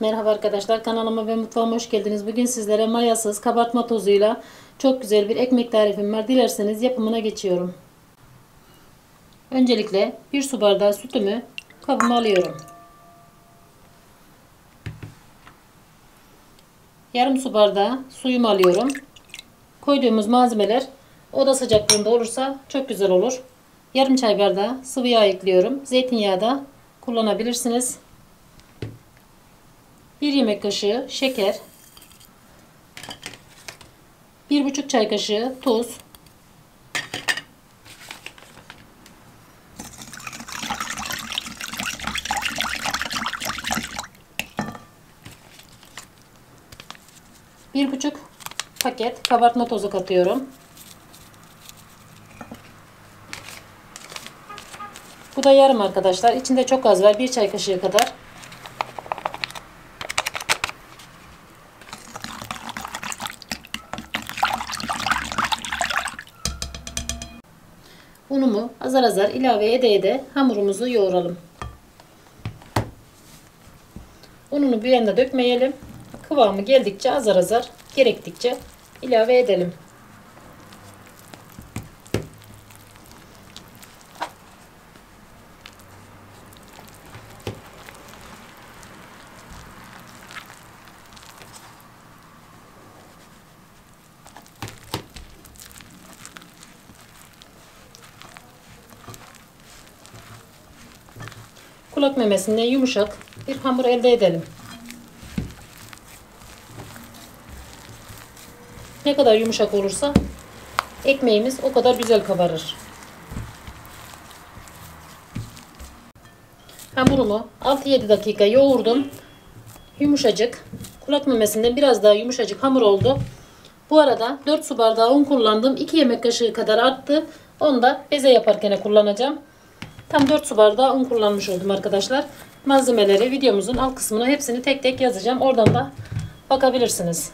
Merhaba arkadaşlar kanalıma ve mutfağıma hoş geldiniz. Bugün sizlere mayasız kabartma tozuyla çok güzel bir ekmek tarifim var. Dilerseniz yapımına geçiyorum. Öncelikle bir su bardağı sütümü kabıma alıyorum. Yarım su bardağı suyumu alıyorum. Koyduğumuz malzemeler oda sıcaklığında olursa çok güzel olur. Yarım çay bardağı sıvı yağ ekliyorum. Zeytinyağı da kullanabilirsiniz. 1 yemek kaşığı şeker, 1,5 çay kaşığı tuz, bir buçuk paket kabartma tozu katıyorum. Bu da yarım arkadaşlar. İçinde çok az var. Bir çay kaşığı kadar. Unumu azar azar ilave ede ede hamurumuzu yoğuralım. Ununu bir yanda dökmeyelim. Kıvamı geldikçe azar azar gerektikçe ilave edelim. Kulak memesinden yumuşak bir hamur elde edelim. Ne kadar yumuşak olursa ekmeğimiz o kadar güzel kabarır. Hamurumu 6-7 dakika yoğurdum. Yumuşacık. Kulak memesinden biraz daha yumuşacık hamur oldu. Bu arada 4 su bardağı un kullandım. 2 yemek kaşığı kadar arttı. Onu da beze yaparken kullanacağım. Tam 4 su bardağı un kullanmış oldum arkadaşlar. Malzemeleri videomuzun alt kısmına hepsini tek tek yazacağım. Oradan da bakabilirsiniz.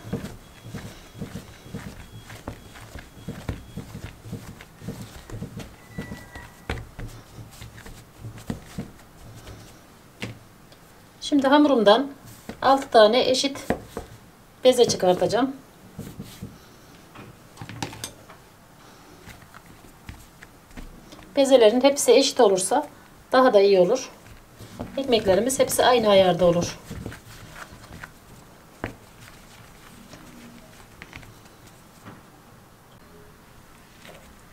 Şimdi hamurumdan 6 tane eşit beze çıkartacağım. Bezelerin hepsi eşit olursa daha da iyi olur. Ekmeklerimiz hepsi aynı ayarda olur.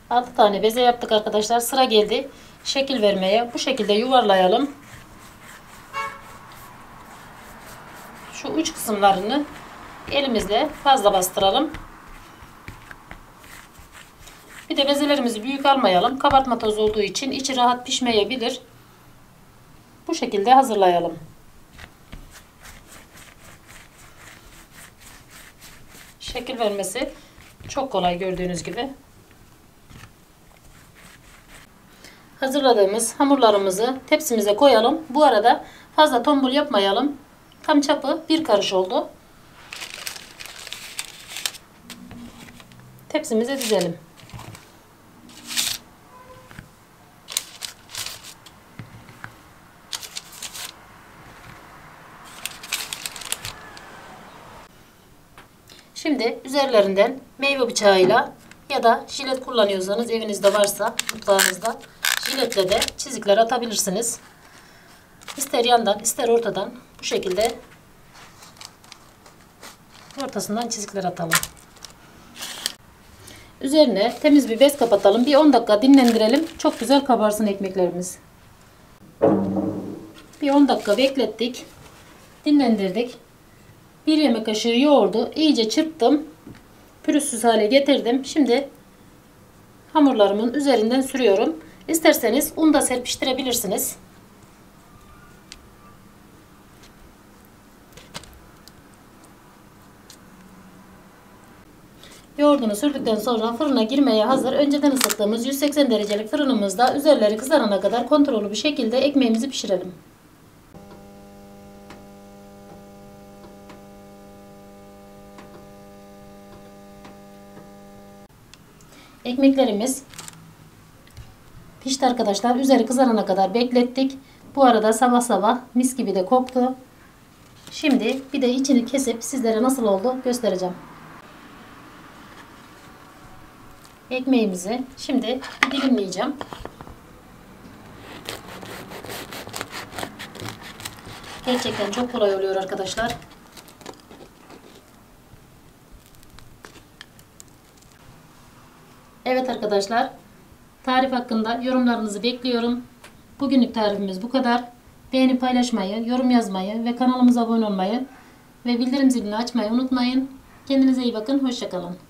Altı tane beze yaptık arkadaşlar. Sıra geldi şekil vermeye. Bu şekilde yuvarlayalım. Şu uç kısımlarını elimizle fazla bastıralım. Bir de bezelerimizi büyük almayalım. Kabartma tozu olduğu için içi rahat pişmeyebilir. Bu şekilde hazırlayalım. Şekil vermesi çok kolay gördüğünüz gibi. Hazırladığımız hamurlarımızı tepsimize koyalım. Bu arada fazla tombul yapmayalım. Tam çapı bir karış oldu. Tepsimize dizelim. Şimdi üzerlerinden meyve bıçağıyla ya da jilet kullanıyorsanız evinizde varsa mutfağınızda jiletle de çizikler atabilirsiniz. İster yandan ister ortadan bu şekilde ortasından çizikler atalım. Üzerine temiz bir bez kapatalım. Bir 10 dakika dinlendirelim. Çok güzel kabarsın ekmeklerimiz. Bir 10 dakika beklettik. Dinlendirdik. Bir yemek kaşığı yoğurdu iyice çırptım. Pürüzsüz hale getirdim. Şimdi hamurlarımın üzerinden sürüyorum. İsterseniz un da serpiştirebilirsiniz. Yoğurdunu sürdükten sonra fırına girmeye hazır. Önceden ısıttığımız 180 derecelik fırınımızda üzerleri kızarana kadar kontrollü bir şekilde ekmeğimizi pişirelim. Ekmeklerimiz pişti arkadaşlar. Üzeri kızarana kadar beklettik. Bu arada sabah sabah mis gibi de koktu. Şimdi bir de içini kesip sizlere nasıl oldu göstereceğim. Ekmeğimizi şimdi dilimleyeceğim. Gerçekten çok kolay oluyor arkadaşlar. Evet arkadaşlar. Tarif hakkında yorumlarınızı bekliyorum. Bugünlük tarifimiz bu kadar. Beğenip paylaşmayı, yorum yazmayı ve kanalımıza abone olmayı ve bildirim zilini açmayı unutmayın. Kendinize iyi bakın. Hoşçakalın.